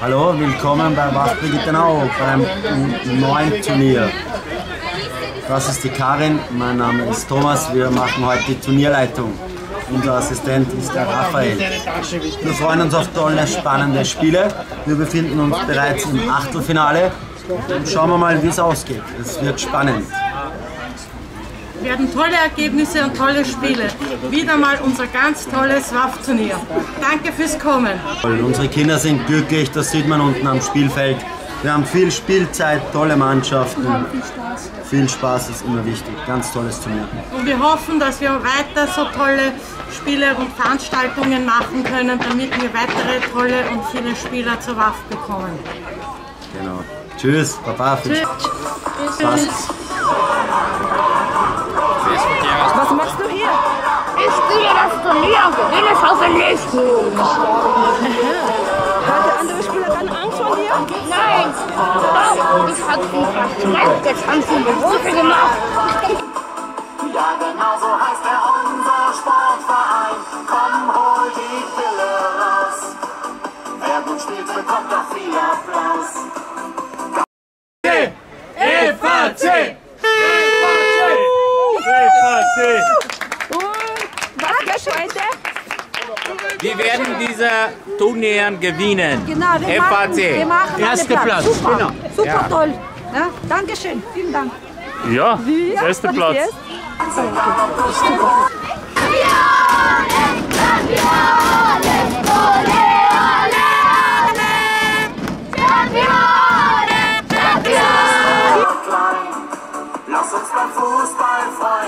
Hallo, willkommen bei Wacht Gittenau beim neuen Turnier. Das ist die Karin, mein Name ist Thomas, wir machen heute die Turnierleitung. Unser Assistent ist der Raphael. Wir freuen uns auf tolle, spannende Spiele. Wir befinden uns bereits im Achtelfinale schauen wir mal, wie es ausgeht. Es wird spannend. Wir werden tolle Ergebnisse und tolle Spiele. Wieder mal unser ganz tolles WAF-Turnier. Danke fürs Kommen. Unsere Kinder sind glücklich, das sieht man unten am Spielfeld. Wir haben viel Spielzeit, tolle Mannschaften. Viel Spaß ist immer wichtig. Ganz tolles Turnier. Und wir hoffen, dass wir weiter so tolle Spiele und Veranstaltungen machen können, damit wir weitere tolle und viele Spieler zur WAF bekommen. Genau. Tschüss, Papa. Viel Spaß. Was machst du hier? Ich spiele das Turnier und gewinne es hoffentlich. Hat der andere Spieler dann Angst vor dir? Nein, doch, ich hab sie verschleppt. Jetzt haben sie Berufe gemacht. Wir werden diese Turnier gewinnen. Genau, wir machen, wir FAC. machen Erster alle Platz. Super, Genau. super Ja. toll. Ja, Dankeschön, vielen Dank. Ja, erster Kann ich Platz. jetzt? klein. Lass uns beim Fußball Freunde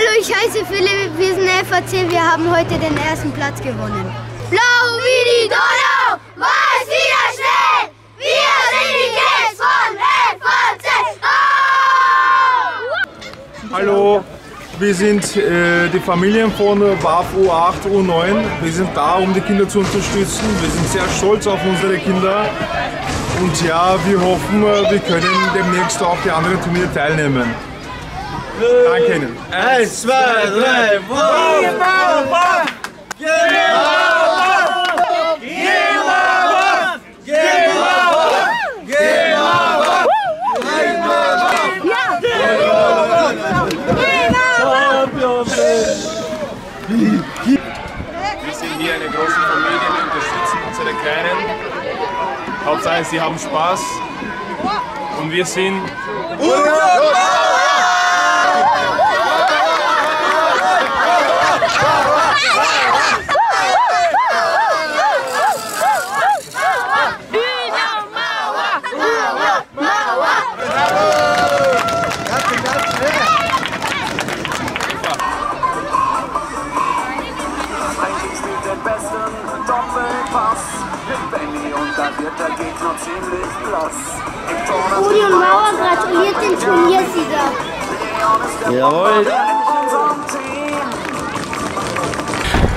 Hallo, ich heiße Philipp, wir sind FAC, wir haben heute den ersten Platz gewonnen. Blau wie die Donau, weiß wie der Schnee, wir sind die Kids von FAC. Hallo, wir sind äh, die Familien von WAF U8, U9. Wir sind da, um die Kinder zu unterstützen. Wir sind sehr stolz auf unsere Kinder. Und ja, wir hoffen, äh, wir können demnächst auch die anderen Turniere teilnehmen. Danke Ihnen. Eins, zwei, drei, Wir sind hier eine große Familie, wir unterstützen unsere Kleinen. Hauptsache, sie haben Spaß. Und wir sind Eigentlich und Mauer gratuliert den Turniersieger. Jawohl.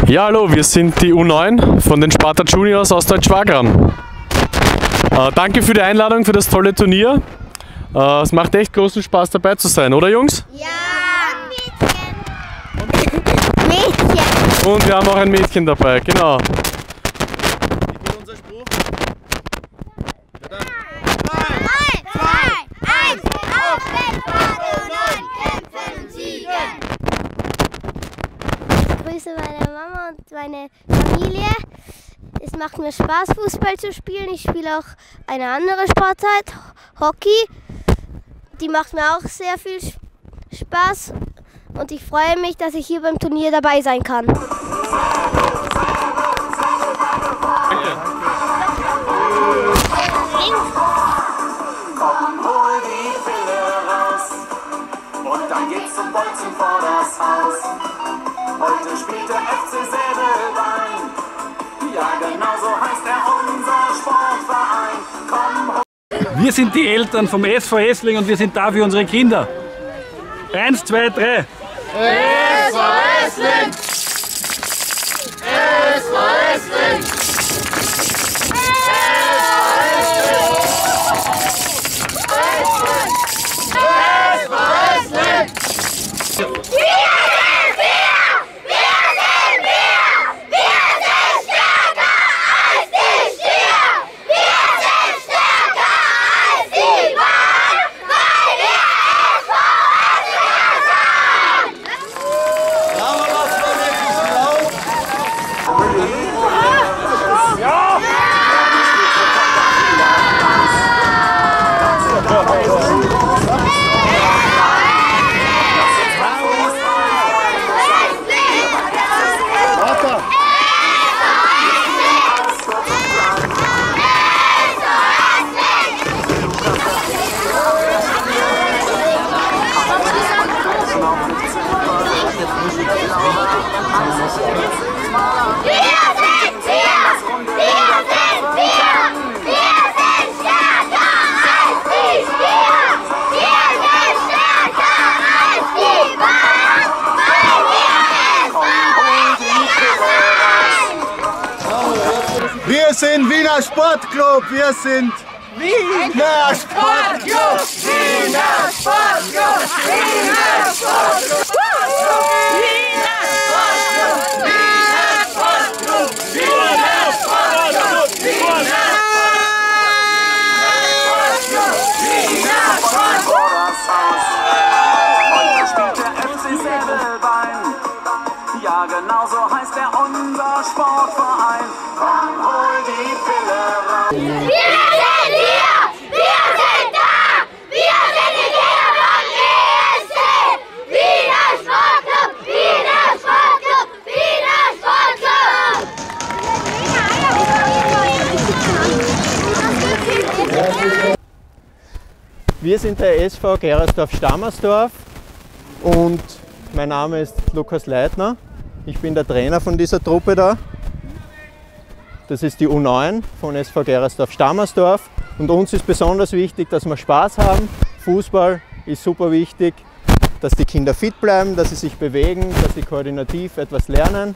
Ja, hallo, wir sind die U9 von den Sparta Juniors aus Deutschwagram. Äh, danke für die Einladung für das tolle Turnier. Äh, es macht echt großen Spaß dabei zu sein, oder Jungs? Ja, Mädchen. Mädchen. Und wir haben auch ein Mädchen dabei, genau. Drei, zwei, eins, auf den Pfad kämpfen und siegen. Ich grüße meine Mama und meine Familie. Es macht mir Spaß, Fußball zu spielen. Ich spiele auch eine andere Sportart, Hockey. Die macht mir auch sehr viel Spaß. Und ich freue mich, dass ich hier beim Turnier dabei sein kann. Dann geht's zum Bolzen vor das Haus. Heute spielt der FC Säbelwein. Ja, genau so heißt er unser Sportverein. Komm, Wir sind die Eltern vom SV Essling und wir sind da für unsere Kinder. Eins, zwei, drei. Wir Wiener Sportclub, wir sind Wiener Sportclub, Wiener Sportclub, Wiener Sportclub, Ja, genau so heißt er unser Sportverein. Komm, hol die Pille raus. Wir sind hier! Wir sind da! Wir sind die Kinder von ESC! Wiener Sportclub! Wiener Sportclub! Wiener Sportclub! Wir sind der SV Gerersdorf-Stammersdorf und mein Name ist Lukas Leitner. Ich bin der Trainer von dieser Truppe da. Das ist die U9 von SV Gerersdorf-Stammersdorf und uns ist besonders wichtig, dass wir Spaß haben. Fußball ist super wichtig, dass die Kinder fit bleiben, dass sie sich bewegen, dass sie koordinativ etwas lernen.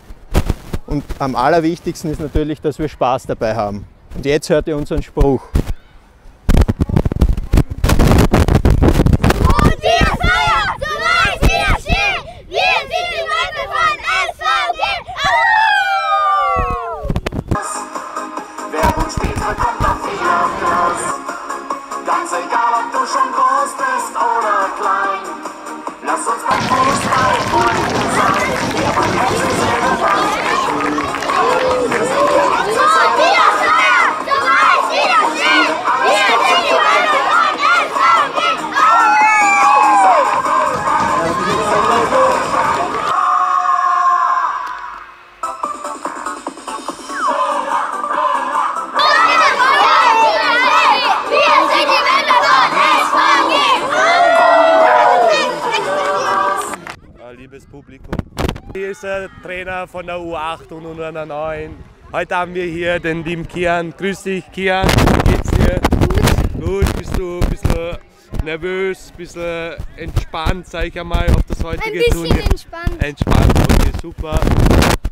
Und am allerwichtigsten ist natürlich, dass wir Spaß dabei haben. Und jetzt hört ihr unseren Spruch. Und wir feiern, so weit wir stehen! Wir sind die Leute von SVG! Spielt, bekommt auch viel Applaus. Ganz egal, ob du schon groß bist oder klein. Lass uns beim Fußball Freunde sein. Wir wollen FC Säbelbein. Trainer von der U8 und U9. Heute haben wir hier den lieben Kian. Grüß dich, Kian. Wie geht's dir? Gut. Bist du ein bisschen nervös, ein bisschen entspannt, sag ich einmal, auf das heutige Ein bisschen Turnier? entspannt. Entspannt, okay, super.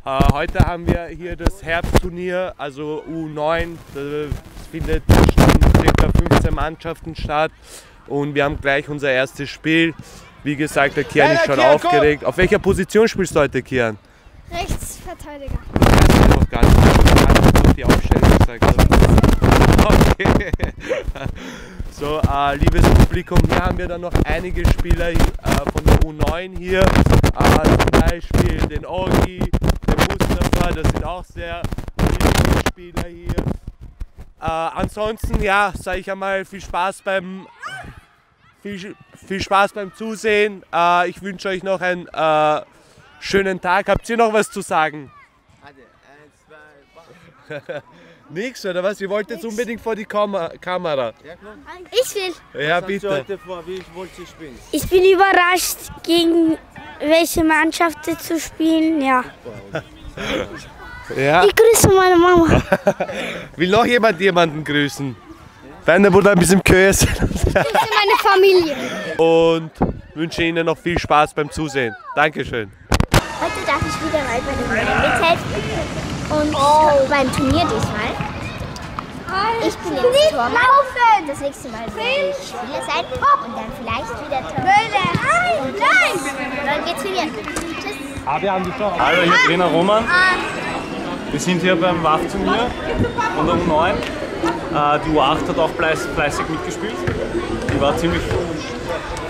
Äh, heute haben wir hier das Herbstturnier, also U9. Das findet zwischen ca. 15 Mannschaften statt. Und wir haben gleich unser erstes Spiel. Wie gesagt, der Kian ist schon Kian, komm! aufgeregt. Auf welcher Position spielst du heute, Kian? Rechtsverteidiger. Noch gar nicht. Kannst du die Aufstellung sagen? Okay. So, äh, liebes Publikum, hier haben wir dann noch einige Spieler äh, von der U9 hier. Äh, zum Beispiel den Orgi, den Mustafa, das sind auch sehr wichtige Spieler hier. Äh, ansonsten, ja, sage ich einmal, viel Spaß beim, viel, viel Spaß beim Zusehen. Äh, ich wünsche euch noch einen äh, schönen Tag. Habt ihr noch was zu sagen? Nix, oder was? Ihr wollt jetzt unbedingt vor die Kam Kamera. Ich will. Ja, bitte. Ich bin überrascht, gegen welche Mannschaft zu spielen. Ja. Ja. Ich grüße meine Mama. Will noch jemand jemanden grüßen? Deine Bruder ein bisschen Kös. Ich grüße meine Familie. Und wünsche Ihnen noch viel Spaß beim Zusehen. Dankeschön. Ich wieder mal bei dem mithelfen. Und beim Turnier diesmal. Ich bin jetzt Tormann. Das nächste Mal werde ich Spieler sein. Und dann vielleicht wieder Tormann. Nein, nein. Dann geht's wieder. Tschüss. Hallo, hier ist Trainer Roman. Wir sind hier beim WAF-Turnier von der U9. Äh, Die U8 hat auch fleiß- fleißig mitgespielt. Die war ziemlich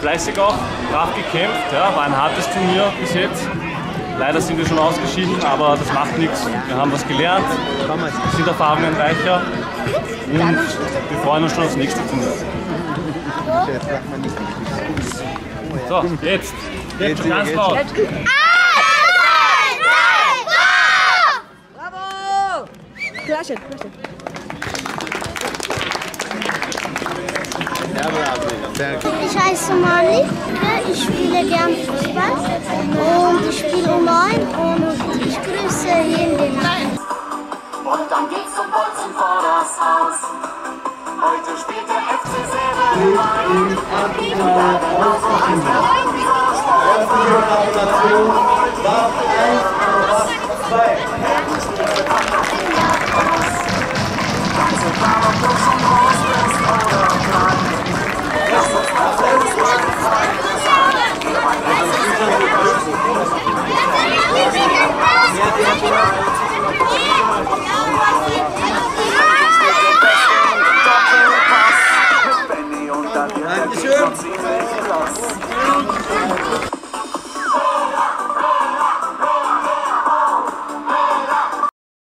fleißig auch, brav gekämpft. Ja, war ein hartes Turnier bis jetzt. Leider sind wir schon ausgeschieden, aber das macht nichts. Wir haben was gelernt, sind Erfahrungen reicher und wir freuen uns schon aufs nächste Turnier. So, jetzt. Jetzt schon ganz laut. Klatschen, klatschen. Ich heiße Malik, ich spiele gern Fußball und ich spiele online und ich grüße jeden. Und dann geht's zum Bolzen vor das Haus. Heute spielt der FC Severin. Und ich bin da genauso als der Rhein, wie so. Benny und